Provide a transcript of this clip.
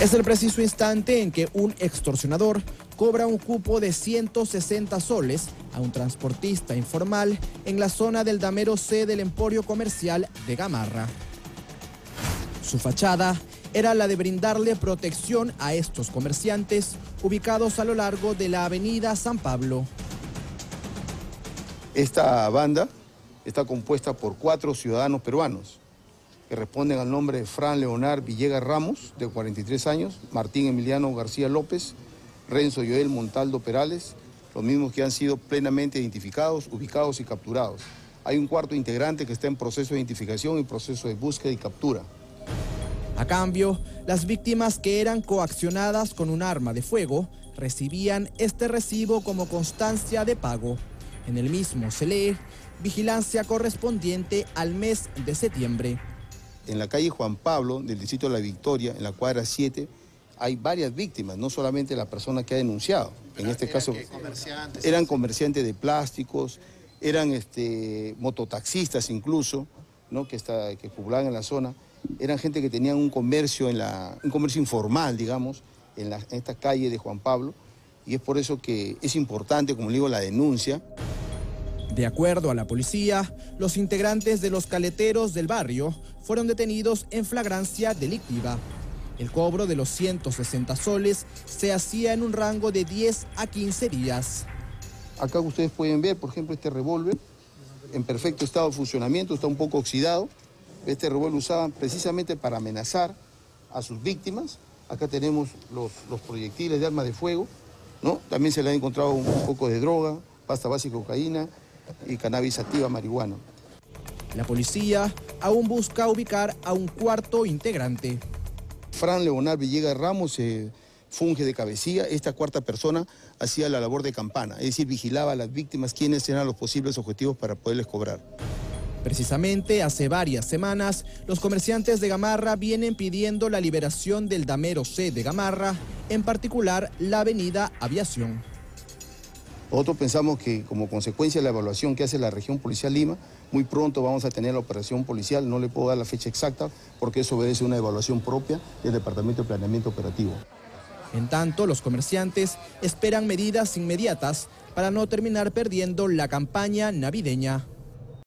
Es el preciso instante en que un extorsionador cobra un cupo de 160 soles a un transportista informal en la zona del damero C del emporio comercial de Gamarra. Su fachada era la de brindarle protección a estos comerciantes ubicados a lo largo de la avenida San Pablo. Esta banda está compuesta por cuatro ciudadanos peruanos que responden al nombre de Fran Leonard Villegas Ramos, de 43 años, Martín Emiliano García López, Renzo Joel Montaldo Perales, los mismos que han sido plenamente identificados, ubicados y capturados. Hay un cuarto integrante que está en proceso de identificación y proceso de búsqueda y captura. A cambio, las víctimas que eran coaccionadas con un arma de fuego recibían este recibo como constancia de pago. En el mismo se lee vigilancia correspondiente al mes de septiembre en la calle Juan Pablo del distrito de La Victoria, en la cuadra 7, hay varias víctimas, no solamente la persona que ha denunciado. en este caso comerciantes, eran comerciantes de plásticos, eran este, mototaxistas incluso, ¿no? que, está, que poblaban en la zona. Eran gente que tenían un comercio, en la, un comercio informal, digamos, en, en esta calle de Juan Pablo. Y es por eso que es importante, como le digo, la denuncia. De acuerdo a la policía, los integrantes de los caleteros del barrio fueron detenidos en flagrancia delictiva. El cobro de los 160 soles se hacía en un rango de 10 a 15 días. Acá ustedes pueden ver, por ejemplo, este revólver en perfecto estado de funcionamiento, está un poco oxidado. Este revólver usaban precisamente para amenazar a sus víctimas. Acá tenemos los, proyectiles de arma de fuego, ¿no? También se le ha encontrado un poco de droga, pasta básica cocaína, y cannabis activa marihuana. La policía aún busca ubicar a un cuarto integrante. Fran Leonard Villegas Ramos se funge de cabecilla. Esta cuarta persona hacía la labor de campana, es decir, vigilaba a las víctimas quiénes eran los posibles objetivos para poderles cobrar. Precisamente hace varias semanas, los comerciantes de Gamarra vienen pidiendo la liberación del damero C de Gamarra, en particular la avenida Aviación. Nosotros pensamos que como consecuencia de la evaluación que hace la región policial Lima, muy pronto vamos a tener la operación policial, no le puedo dar la fecha exacta porque eso obedece una evaluación propia del Departamento de Planeamiento Operativo. En tanto, los comerciantes esperan medidas inmediatas para no terminar perdiendo la campaña navideña.